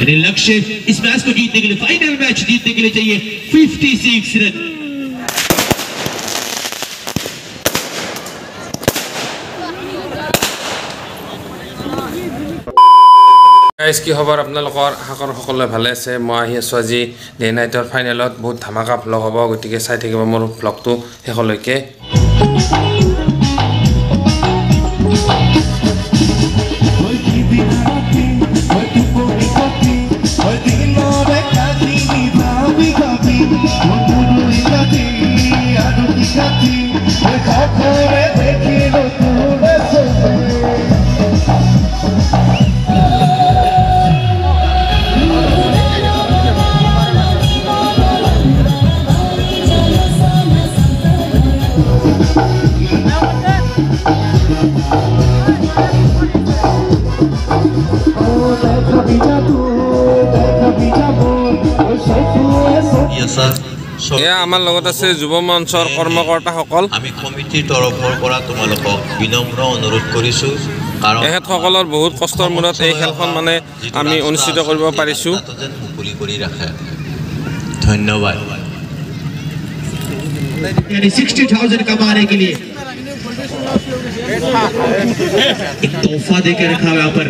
यानी लक्ष्य इस मैच को जीतने के लिए फाइनल मैच जीतने के लिए चाहिए 56 रन গাইজ কি খবৰ আপোনালোকৰ আশা কৰোঁ সকলোৱে ভালে আছে মই আহি আছোঁ আজি ডে নাইটৰ ফাইনেলত বহুত ধামাকা ভ্লগ হ'ব গতিকে চাই থাকিব মোৰ ভ্লগটো শেষলৈকে Thank you. এয়া আমাৰ লগত আছে যুৱ মঞ্চৰ কৰ্মকৰ্তাসকল। আমি কমিটিৰ তৰফৰ পৰা তোমালোকক বিনম্ৰ অনুৰোধ কৰিছোঁ। কাৰণ এখেতসকলৰ বহুত কষ্টৰ মূৰত এই খেলখন মানে আমি অনুষ্ঠিত কৰিব পাৰিছোঁ। মুকলি কৰি ৰাখে। ধন্যবাদ। यानी सिक्सटी थाउज़ेंड कमाने के लिए। एक तोहफा दे के रखा है यहाँ पर।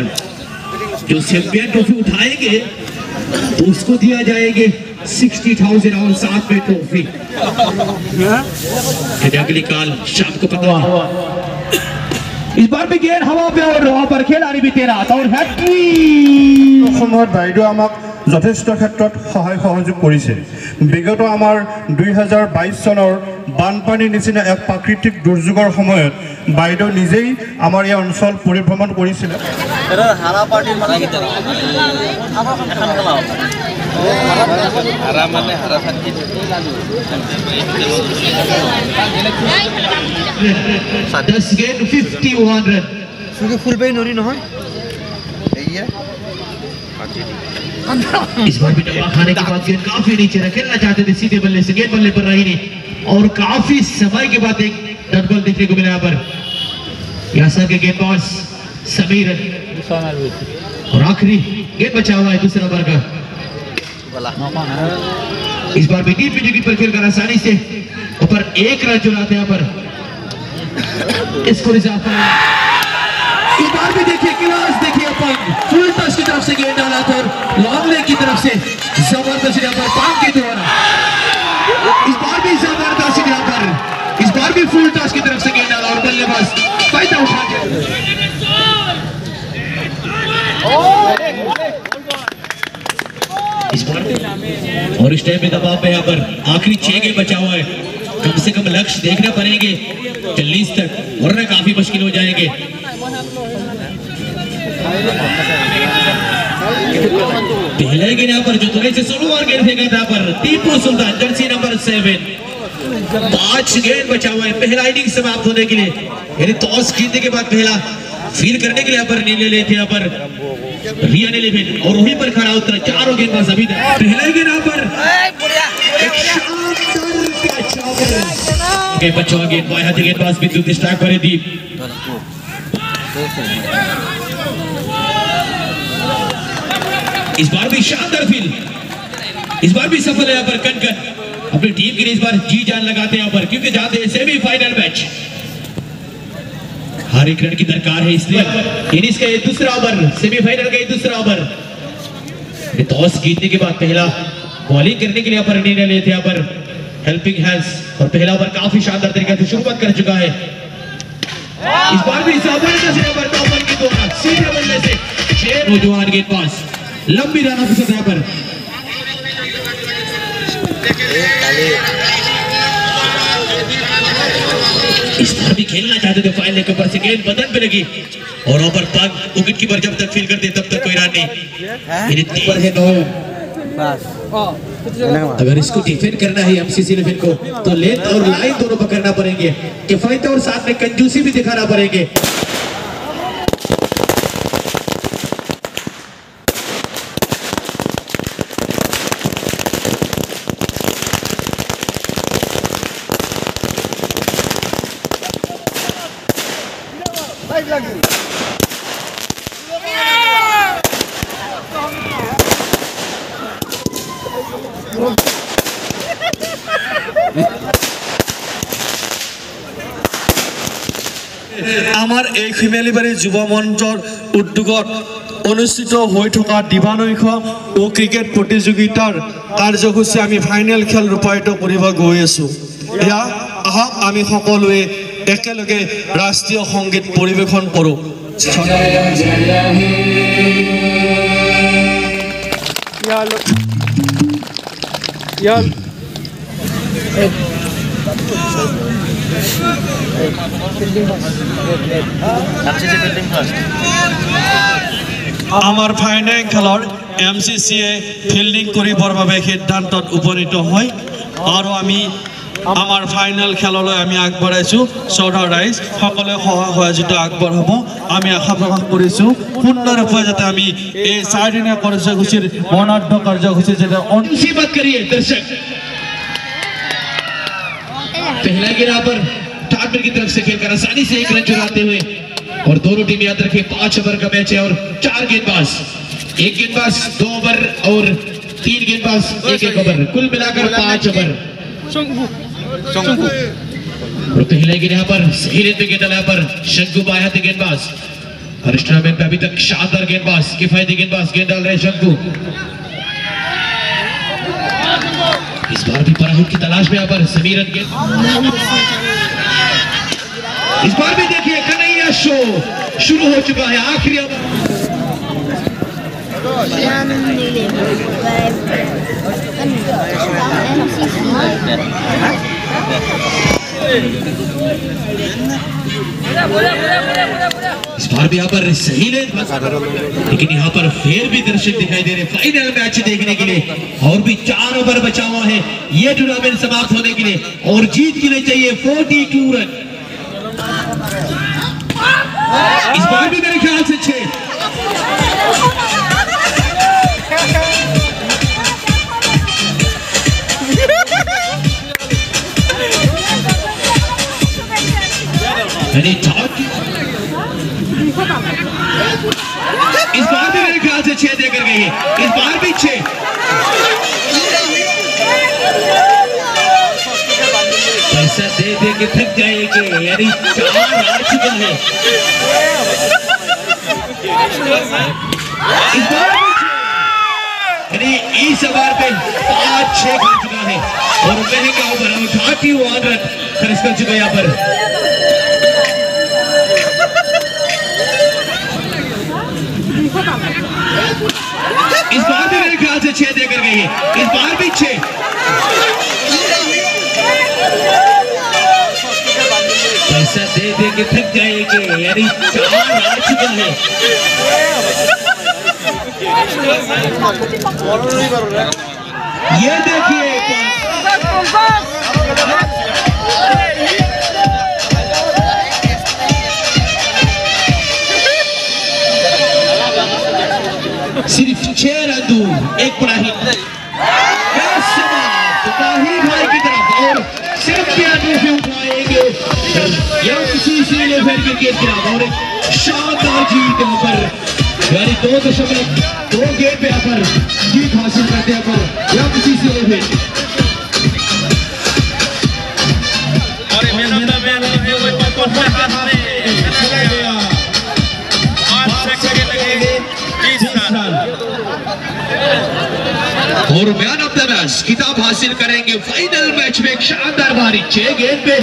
जो चैंपियन ट्रॉफी उठाएँगे तो उसको दिया जाएँगे सिक्सटी थाउज़ेंड और साथ में ट्रॉफी। अगली काल शाम को पता इस बार भी गेंद हवा पे और वहाँ पर। खेल भी तेरा और हैट्रिक तो भाई जो हम যথেষ্ট ক্ষেত্ৰত সহায় সহযোগ কৰিছে। বিগত আমাৰ দুই হাজাৰ বাইছ চনৰ বানপানীৰ নিচিনা এক প্ৰাকৃতিক দুৰ্যোগৰ সময়ত বাইদেউ নিজেই আমাৰ এই অঞ্চল পৰিভ্ৰমণ কৰিছিলে। ফুলবাৰী নদী নহয়। इस बार भी डब्बा खाने के बाद गेंद काफ़ी नीचे रखेलना चाहते थे, सीधे बल्ले से, गेंद बल्ले पर रही नहीं। और काफ़ी समय के बाद एक डट बॉल देखने को मिला यहाँ पर। यासर के गेंदबाज समीर। और आखिरी गेंद बचा हुआ है दूसरा ओवर का। इस बार भी डीप विकेट पर खेलकर आसानी से ऊपर एक रन चुनाते यहाँ पर। इसको रिज़र्व बार भी देखिए, क्लास देखिए अपन। फुल टच की तरफ़ से गेंद डाला था और लॉन्ग लेग की तरफ़ से ज़बरदस्त यहाँ पर पाँच के द्वारा। इस बार भी ज़बरदस्त यहाँ पर, इस बार भी फुल टच की तरफ़ से गेंद डाला और बल्लेबाज फ़ायदा उठा के इस बार और इस टाइम में दबाव पे यहाँ पर आखिरी छह गेंद बचा हुआ है। कम से कम लक्ष्य देखने पड़ेंगे चालीस तक वरना काफ़ी मुश्किल हो जाएँगे। पहले गेंद यहाँ पर जो थोड़े से सोलो और गेंद फेंका था पर Tipu Sultan, jersey number seven. पाँच गेंद बचा हुआ है, पहला इनिंग समाप्त होने के लिए। यानी टॉस जीतने के बाद पहला फील करने के लिए यहाँ पर नीले लेते यहाँ पर रिया ने लेविन और वहीं पर खड़ा उतरा चारों गेंदबाज अभी पहला गेंद यहाँ पर पर। ओके बच्चों का गेंद बाएँ हाथी गेंदबाज विद्युत स्ट्राइक करे दीप इस बार भी शानदार फील इस बार भी सफल है यहाँ पर कन कन अपनी टीम के लिए इस बार जी जान लगाते हैं यहाँ पर, क्योंकि जाते हैं सेमीफाइनल मैच हर एक रन की दरकार है इसलिए। इनिंग्स का ये दूसरा ओवर सेमीफाइनल का ये दूसरा ओवर। टॉस जीतने के बाद पहला बॉलिंग करने के लिए यहाँ पर निर्णय लेते यहाँ पर। हेल्पिंग हैंड्स और पहला ओवर काफ़ी शानदार तरीके से शुरुआत कर चुका है। इस बार भी पर टॉपर के द्वारा सीधे बल्ले से छह नौजवान गेंदबाज लंबी रन ऑफ़ यहाँ पर। इस बार भी खेलना चाहते थे फाइनल के ऊपर से। गेंद बदन पे लगी। और ओवर पग विकेट कीपर जब तक फील करते तब तक कोई रन नहीं। मेरे तीन है नौ अगर इसको डिफेंड करना है एमसीसी लेवल को तो लेंथ और लाइन दोनों पकड़ना पड़ेंगे। किफायत और साथ में कंजूसी भी दिखाना पड़ेंगे। আমাৰ এই শিমেলিবাৰী যুৱ মঞ্চৰ উদ্যোগত অনুষ্ঠিত হৈ থকা দিবানৈশ ও ক্ৰিকেট প্ৰতিযোগিতাৰ কাৰ্যসূচী আমি ফাইনেল খেল ৰূপায়িত কৰিব গৈ আছোঁ। আহক আমি সকলোৱে একেলগে ৰাষ্ট্ৰীয় সংগীত পৰিৱেশন কৰোঁ। আমাৰ ফাইনেল খেলৰ এম চি চিয়ে ফিল্ডিং কৰিবৰ বাবে সিদ্ধান্তত উপনীত হয়। আৰু আমি আমাৰ ফাইনেল খেললৈ আমি আগবঢ়াইছোঁ। চৌধৰ ৰাইজ সকলোৱে সহায় সহযোগিতা আগবঢ়াব। আমি আশা প্ৰকাশ কৰিছোঁ। সুন্দৰৰূপে যাতে আমি এই চাৰিদিনীয়া কাৰ্যসূচীৰ বৰ্ণাঢ্য কাৰ্যসূচী যাতে पहला गिरा पर ठाकुर की तरफ़ से खेलकर आसानी से एक रन चुराते हुए और दोनों टीम याद रखे पाँच ओवर का मैच है और चार गेंदबाज। एक गेंदबाज दो ओवर और तीन गेंदबाज एक एक ओवर। कुल मिलाकर पाँच ओवर। और पहले गिरा पर सही रेत में गेंद पर शंकु बाया थे गेंदबाज। और में अभी तक शानदार गेंदबाज किफायती गेंदबाज गेंद डाल रहे शंकु। इस बार भी पराहुट की तलाश में यहाँ पर समीर इस बार भी देखिए, कन्हैया शो शुरू हो चुका है, आखिरी ओवर इस बार भी यहाँ पर सही ले लेकिन यहाँ पर फिर भी दर्शक दिखाई दे रहे फाइनल मैच देखने के लिए और भी चार ओवर बचा हुआ है। ये टूर्नामेंट समाप्त होने के लिए और जीत के लिए चाहिए 42 रन। इस बार भी मेरे ख्याल से छह। यानी इस बार भी मेरे ख्याल से छह देकर गई है। इस बार भी छह। पैसा दे दे के थक जाएँगे। यानी चार आ चुका है। इस बार। यानी इस ओवर पे पाँच, छह कर चुका है। और महँगा ओवर थर्टी वन रन खर्च कर चुका यहाँ पर। इस बार भी मेरे ख्याल से छह देकर गई है। इस बार भी छह। पैसा दे दे के थक जाएँगे। यानी चार आ चुका है। ये देखिए क्रिकेट की और शानदार जीत यहाँ पर। यानी दो दशमलव दो गेट पे यहाँ पर जीत हासिल करते हैं यहाँ पर या किसी से ले फिर और मैन ऑफ़ द मैच किताब हासिल करेंगे फाइनल मैच में एक शानदार बारी। छह गेंद पे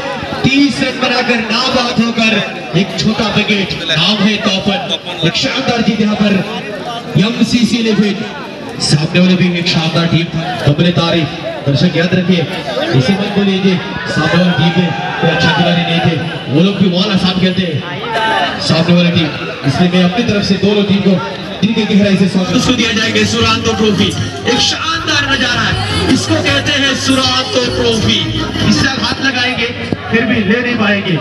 तीस रन बनाकर नाम आउट होकर एक छोटा विकेट नाम है तोपन एक शानदार जीत यहाँ पर यम सी सी इलेवन सामने वाले भी एक शानदार टीम था। कबले तारीफ़। दर्शक याद रखिए, इसी मत बोलिए जी। सामने वाली टीम में कोई अच्छा खिलाड़ी नहीं थे। वो लोग भी बहुत आसान खेलते। हैं सामने वाली टीम, इसलिए मैं अपनी तरफ़ से दोनों टीम को दिल की गहराई से स्वागत उसको दिया जाएगा सुरांतो ट्रॉफी एक शानदार नजारा है इसको कहते हैं सुरांतो ट्रॉफी इससे आप हाथ लगाएंगे फिर भी ले नहीं पाएंगे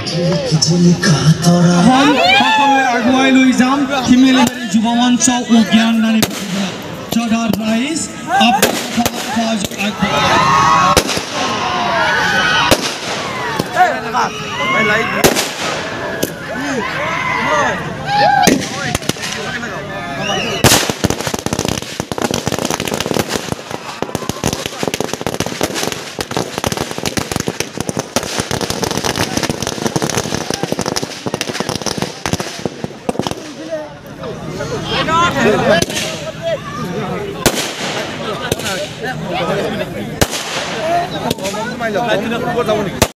সকলোৱে আগুৱাই লৈ যাম শিমিলিবাৰী যুৱ মঞ্চ ও জ্ঞানদানী চৌধাৰ ৰাইজ আপোনালোকৰ Come on.